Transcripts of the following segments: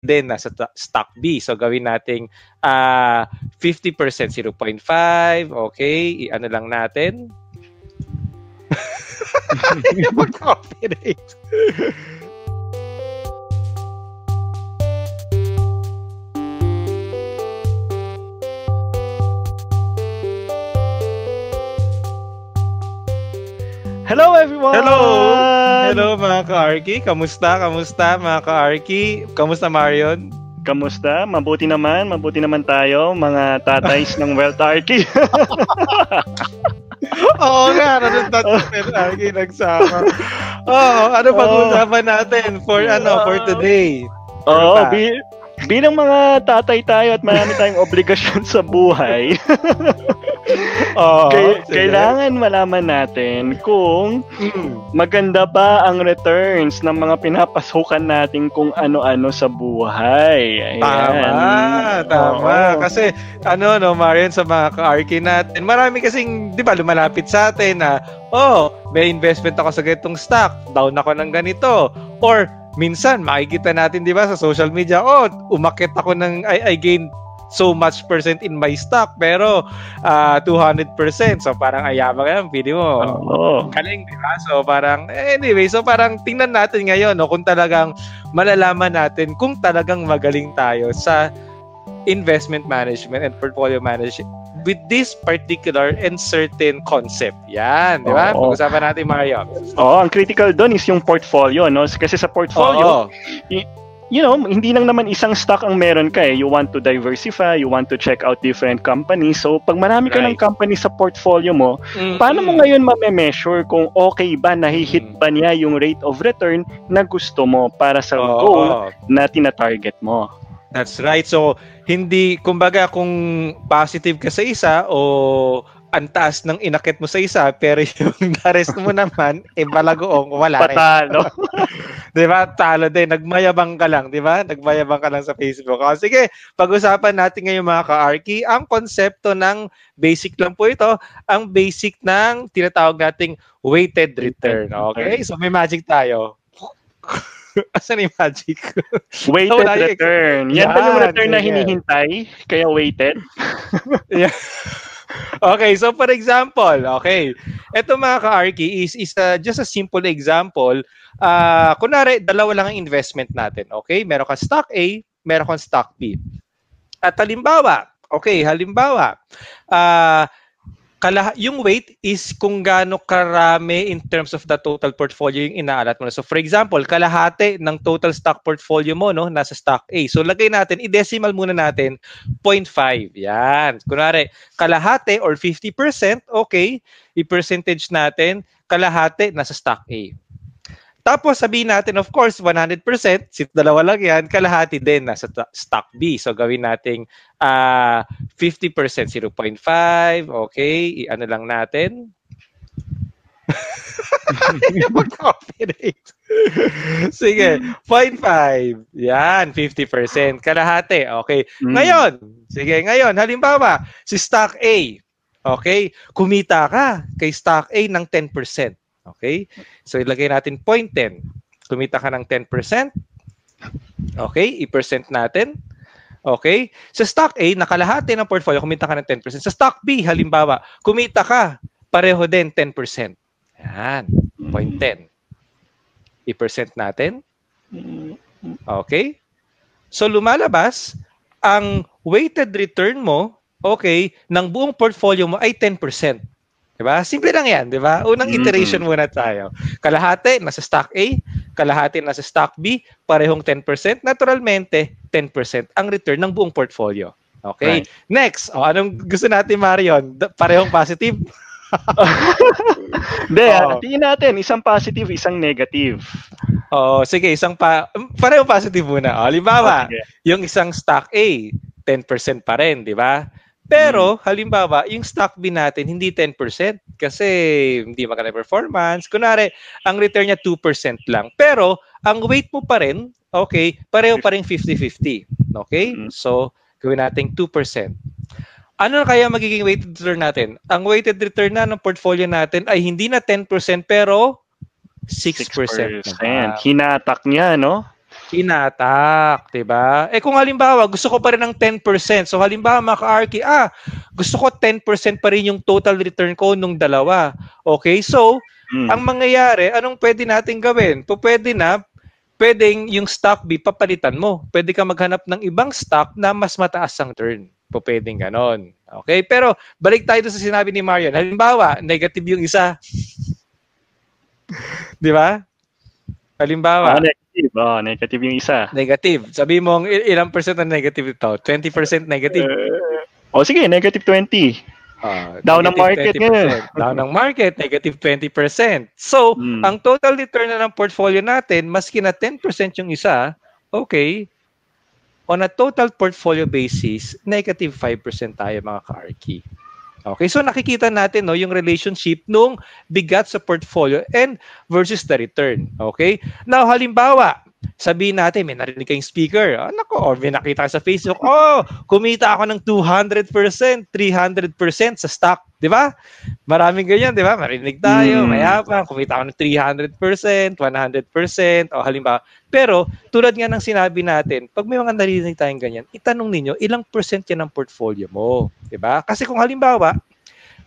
din nasa ta- stock B. So gawin nating uh, 50% 0.5, okay? I-ano lang natin. Mag-copyright. Hello everyone! Hello! Hello mga ka-Arky. Kamusta? Kamusta mga ka-Arky? Kamusta Marion? Kamusta? Mabuti naman. Mabuti naman tayo, mga tatays ng Wealth Arky. Oo nga, nandun tayo Arky nagsama. Oo, ano pag-usapan natin for ano for today? Oo, bi- bilang mga tatay tayo at marami tayong obligasyon sa buhay, oh, Kay- kailangan malaman natin kung mm. maganda ba ang returns ng mga pinapasukan natin kung ano-ano sa buhay. Ayan. Tama, tama. Oh. Kasi ano no, Marian sa mga ka-arky natin, marami kasing 'di ba lumalapit sa atin na oh, may investment ako sa ganitong stock, down ako ng ganito or minsan makikita natin 'di ba sa social media, oh, umakit ako ng I, I gained so much percent in my stock pero uh, ah, 200%. So parang ayama ka lang, pili mo. Oh. Galing, di ba? So parang anyway, so parang tingnan natin ngayon no kung talagang malalaman natin kung talagang magaling tayo sa investment management and portfolio management with this particular and certain concept. Yan, di ba? Oh, Pag-usapan natin, Mario. Oo, oh, ang critical doon is yung portfolio, no? Kasi sa portfolio, oh, you know, hindi lang naman isang stock ang meron ka eh. You want to diversify, you want to check out different companies. So, pag marami ka right. ng company sa portfolio mo, mm-hmm. paano mo ngayon ma-measure kung okay ba, nahihit mm-hmm. ba niya yung rate of return na gusto mo para sa oh, goal oh. na tina-target mo? That's right. So, hindi, kumbaga, kung positive ka sa isa o ang taas ng inakit mo sa isa, pero yung nares mo naman, eh balagoong, wala Patalo. rin. di ba? Talo din. Nagmayabang ka lang, di ba? Nagmayabang ka lang sa Facebook. O, sige, pag-usapan natin ngayon mga ka-Arky, ang konsepto ng basic lang po ito, ang basic ng tinatawag nating weighted return. Okay? So, may magic tayo. Asan yung magic? Weighted so, return. Yan, yan yung return na hinihintay? Kaya weighted? yeah okay, so for example, okay, ito mga ka-Arky is, is uh, just a simple example. Uh, kunwari, dalawa lang ang investment natin, okay? Meron kang stock A, meron kang stock B. At halimbawa, okay, halimbawa, uh, kala yung weight is kung gaano karami in terms of the total portfolio yung inaalat mo. So for example, kalahati ng total stock portfolio mo no nasa stock A. So lagay natin, i-decimal muna natin 0.5. Yan. Kunwari, kalahati or 50%, okay, i-percentage natin kalahati nasa stock A. Tapos sabihin natin, of course, 100%, since dalawa lang yan, kalahati din nasa stock B. So gawin nating uh, 50%, 0.5, okay, i-ano lang natin. Sige, 0.5. Yan, 50%. Kalahati, okay. Mm. Ngayon, sige, ngayon, halimbawa, si stock A, okay, kumita ka kay stock A ng 10%. Okay? So ilagay natin 0.10. Kumita ka ng 10%. Okay? I-percent natin. Okay? Sa stock A, nakalahati ng portfolio, kumita ka ng 10%. Sa stock B, halimbawa, kumita ka, pareho din 10%. Yan. 0.10. I-percent natin. Okay? So lumalabas, ang weighted return mo, okay, ng buong portfolio mo ay 10%. Diba? Simple lang yan, di ba? Unang iteration muna tayo. Kalahati nasa stock A, kalahati nasa stock B, parehong 10%. Naturalmente, 10% ang return ng buong portfolio. Okay? Right. Next, oh, anong gusto natin, Marion? Parehong positive? Hindi, oh. tingin natin, isang positive, isang negative. Oh, sige, isang pa parehong positive muna. Oh, halimbawa, okay. yung isang stock A, 10% pa rin, di ba? Pero, hmm. halimbawa, yung stock B natin, hindi 10% kasi hindi maganda performance. Kunwari, ang return niya 2% lang. Pero, ang weight mo pa rin, okay, pareho pa rin 50-50. Okay? Hmm. So, gawin natin 2%. Ano kaya magiging weighted return natin? Ang weighted return na ng portfolio natin ay hindi na 10% pero 6%. 6%. Hinatak niya, no? Inatak, 'di ba? Eh kung halimbawa, gusto ko pa rin ng 10%. So halimbawa, maka-arky, ah, gusto ko 10% pa rin yung total return ko nung dalawa. Okay? So, hmm. ang mangyayari, anong pwede natin gawin? Po pwede na pwedeng yung stock B papalitan mo. Pwede ka maghanap ng ibang stock na mas mataas ang turn. Po pwedeng ganon. Okay? Pero balik tayo sa sinabi ni Marion. Halimbawa, negative yung isa. 'Di ba? Halimbawa, ah, negative. Oh, negative yung isa. Negative. Sabi mo ilang percent ang negative ito? 20% negative. Uh, oh, sige, negative 20. Uh, down ng market 20%. ngayon. down ng market, negative 20%. So, hmm. ang total return na ng portfolio natin, maski na 10% yung isa, okay, on a total portfolio basis, negative 5% tayo mga ka-arky. Okay, so nakikita natin no yung relationship nung bigat sa portfolio and versus the return. Okay? Now halimbawa, sabihin natin may narinig kayong speaker. Oh, nako, or may nakita sa Facebook, oh, kumita ako ng 200%, 300% sa stock. Di ba? Maraming ganyan, di ba? Marinig tayo, mm. mayabang, kumita ako ng 300%, 100%, o halimbawa. Pero, tulad nga ng sinabi natin, pag may mga narinig tayong ganyan, itanong ninyo, ilang percent yan ng portfolio mo? Di ba? Kasi kung halimbawa,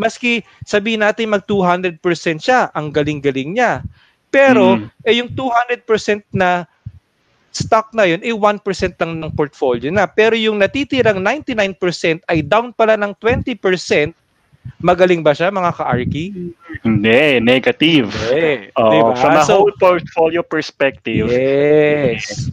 maski sabihin natin mag 200% siya, ang galing-galing niya. Pero, mm. eh yung 200% na stock na yun, eh 1% lang ng portfolio na. Pero yung natitirang 99% ay down pala ng 20%, Magaling ba siya, mga ka-Arky? Hindi, negative. Hindi. Oh, diba? From a so, whole portfolio perspective. Yes.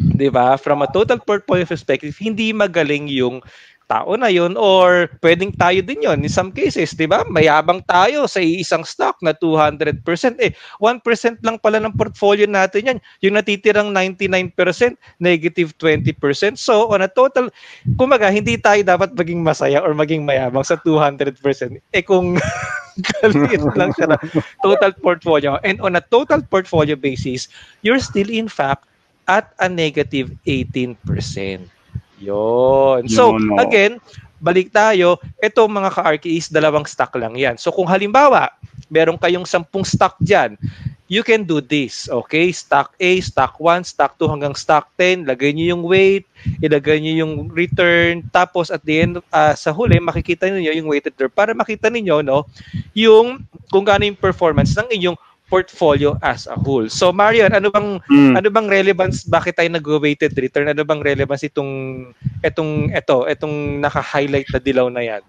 Di ba? From a total portfolio perspective, hindi magaling yung tao na yon or pwedeng tayo din yon in some cases, 'di ba? Mayabang tayo sa isang stock na 200%. Eh, 1% lang pala ng portfolio natin yan. Yung natitirang 99%, negative 20%. So, on a total, kumaga, hindi tayo dapat maging masaya or maging mayabang sa 200%. Eh kung kalit lang siya na total portfolio. And on a total portfolio basis, you're still in fact at a negative 18%. Yon. So, Yun, again, balik tayo, ito mga ka-RKEs, dalawang stock lang yan. So, kung halimbawa, meron kayong sampung stock dyan, you can do this, okay? Stock A, stock 1, stock 2 hanggang stock 10, lagay niyo yung weight, ilagay niyo yung return, tapos at the end, uh, sa huli, makikita niyo yung weighted return para makita niyo no, yung kung gaano yung performance ng inyong portfolio as a whole. So Marion, ano bang mm. ano bang relevance bakit tayo nag-weighted return? Ano bang relevance itong etong eto, etong naka-highlight na dilaw na 'yan?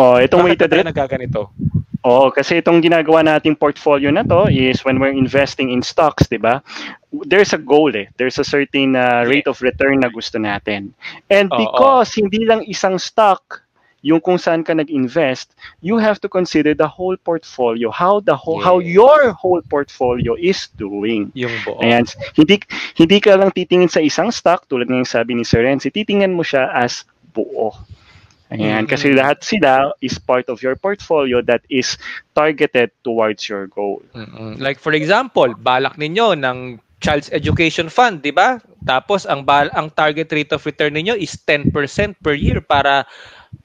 Oh, itong bakit weighted return nagaganito. Oh, kasi itong ginagawa nating portfolio na to is when we're investing in stocks, 'di ba? There's a goal eh. There's a certain uh, rate of return na gusto natin. And because oh, oh. hindi lang isang stock yung kung saan ka nag-invest, you have to consider the whole portfolio, how the whole, yeah. how your whole portfolio is doing. Yung buo. Ayan, hindi hindi ka lang titingin sa isang stock tulad ng sabi ni Sir Renzi, titingnan mo siya as buo. Ayan, mm-hmm. kasi lahat sila is part of your portfolio that is targeted towards your goal. Mm-hmm. Like for example, balak ninyo ng child's education fund, 'di ba? Tapos ang ang target rate of return ninyo is 10% per year para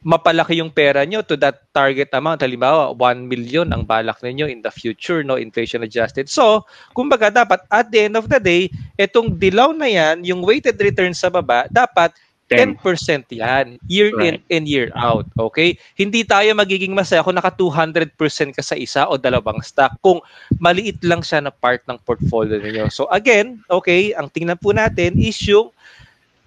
mapalaki yung pera nyo to that target amount. Halimbawa, 1 million ang balak ninyo in the future, no inflation adjusted. So, kumbaga dapat at the end of the day, itong dilaw na yan, yung weighted return sa baba, dapat 10% yan, year right. in and year out. Okay? Hindi tayo magiging masaya kung naka 200% ka sa isa o dalawang stock kung maliit lang siya na part ng portfolio niyo. So again, okay, ang tingnan po natin is yung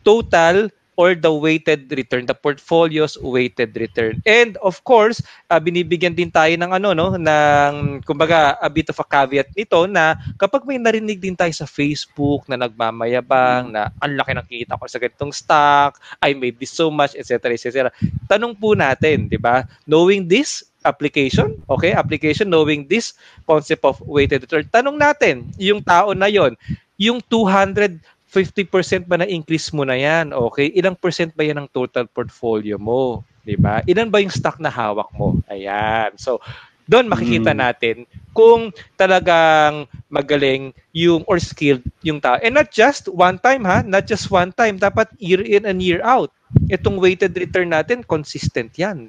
total or the weighted return, the portfolio's weighted return. And of course, uh, binibigyan din tayo ng ano no, ng kumbaga a bit of a caveat nito na kapag may narinig din tayo sa Facebook na nagmamayabang na ang laki ng kita ko sa ganitong stock, I made this so much, etc. etc. Tanong po natin, 'di ba? Knowing this application, okay? Application knowing this concept of weighted return. Tanong natin, yung tao na 'yon, yung 200 50% ba na increase mo na yan? Okay, ilang percent ba yan ng total portfolio mo? 'Di ba? Ilan ba yung stock na hawak mo? Ayan. So, doon makikita hmm. natin kung talagang magaling yung or skilled yung tao. And not just one time ha, not just one time, dapat year in and year out. Itong weighted return natin consistent 'yan.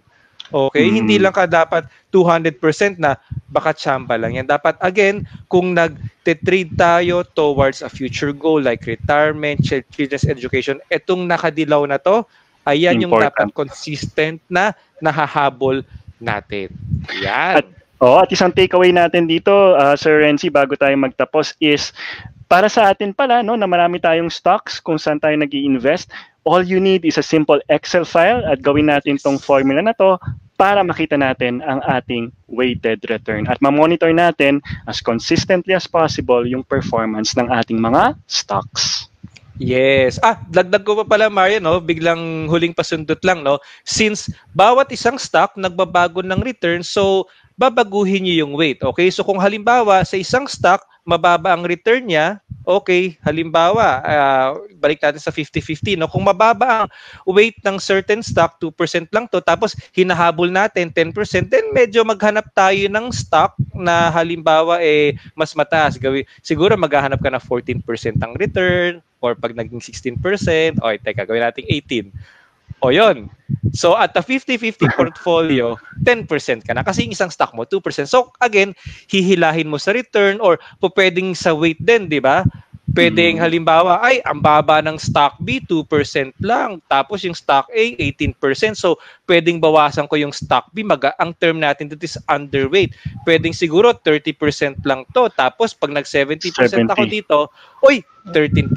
Okay? Mm. Hindi lang ka dapat 200% na baka chamba lang yan. Dapat, again, kung nag-trade tayo towards a future goal like retirement, children's education, etong nakadilaw na to, ayan Important. yung dapat consistent na nahahabol natin. Yan. At, oh, at isang takeaway natin dito, uh, Sir Renzi, bago tayo magtapos is para sa atin pala no na marami tayong stocks kung saan tayo nag invest all you need is a simple Excel file at gawin natin tong formula na to para makita natin ang ating weighted return at ma-monitor natin as consistently as possible yung performance ng ating mga stocks. Yes. Ah, dagdag ko pa pala Mario, no? Biglang huling pasundot lang, no? Since bawat isang stock nagbabago ng return, so babaguhin niyo yung weight. Okay? So kung halimbawa sa isang stock mababa ang return niya, okay, halimbawa, uh, balik natin sa 50-50, no? Kung mababa ang weight ng certain stock, 2% lang to, tapos hinahabol natin 10%, then medyo maghanap tayo ng stock na halimbawa eh mas mataas. Gawi, siguro maghahanap ka na 14% ang return or pag naging 16%, o teka, gawin natin 18. O yon. So at the 50-50 portfolio, 10% ka na. Kasi yung isang stock mo, 2%. So again, hihilahin mo sa return or po pwedeng sa weight din, di ba? Pwedeng mm. halimbawa, ay, ang baba ng stock B, 2% lang. Tapos yung stock A, 18%. So, pwedeng bawasan ko yung stock B. Mag ang term natin dito is underweight. Pwedeng siguro 30% lang to. Tapos, pag nag-70% ako dito, oy, 13%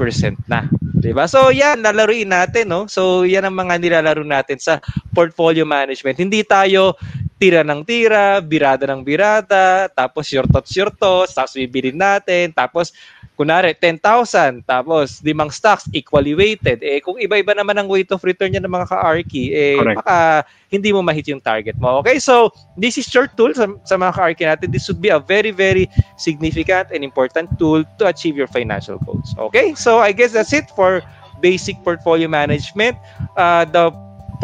na. 'Di ba? So, yan, nalaruin natin, no? So, yan ang mga nilalaro natin sa portfolio management. Hindi tayo tira ng tira, birada ng birada, tapos your thoughts, your thoughts, tapos bibilin natin, tapos kunari 10,000 tapos limang stocks equally weighted. Eh kung iba-iba naman ang weight of return niya ng mga ka-ARKI eh Correct. baka hindi mo ma-hit yung target mo. Okay so this is short tool sa, sa mga ka-ARKI natin. This would be a very very significant and important tool to achieve your financial goals. Okay so I guess that's it for basic portfolio management uh, the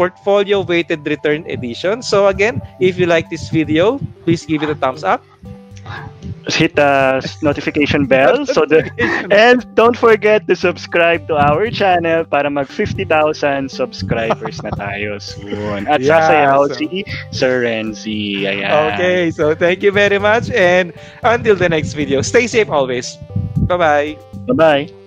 portfolio weighted return edition. So again if you like this video please give it a thumbs up hit the notification bell so the and don't forget to subscribe to our channel para mag 50,000 subscribers na tayo soon. At yeah, sasayaw so, si Sir Renzi. Ayan. Okay, so thank you very much and until the next video, stay safe always. Bye-bye. Bye-bye.